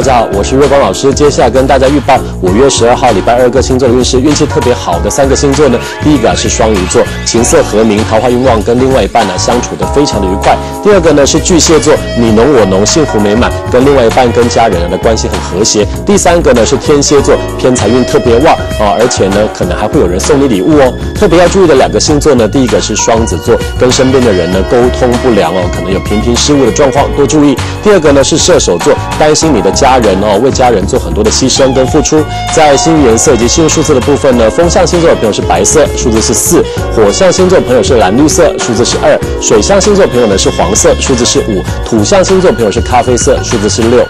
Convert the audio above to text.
大家好，我是月光老师。接下来跟大家预报五月十二号礼拜二个星座的运势，运气特别好的三个星座呢，第一个是双鱼座，琴瑟和鸣，桃花运旺，跟另外一半呢相处的非常的愉快。第二个呢是巨蟹座，你侬我侬，幸福美满，跟另外一半跟家人的关系很和谐。第三个呢是天蝎座，偏财运特别旺啊，而且呢可能还会有人送你礼物哦。特别要注意的两个星座呢，第一个是双子座，跟身边的人呢沟通不良哦，可能有频频失误的状况，多注意。第二个呢是射手座，担心你的家家人哦，为家人做很多的牺牲跟付出。在幸运颜色以及幸运数字的部分呢，风象星座的朋友是白色，数字是四；火象星座朋友是蓝绿色，数字是二；水象星座朋友呢是黄色，数字是五；土象星座朋友是咖啡色，数字是六。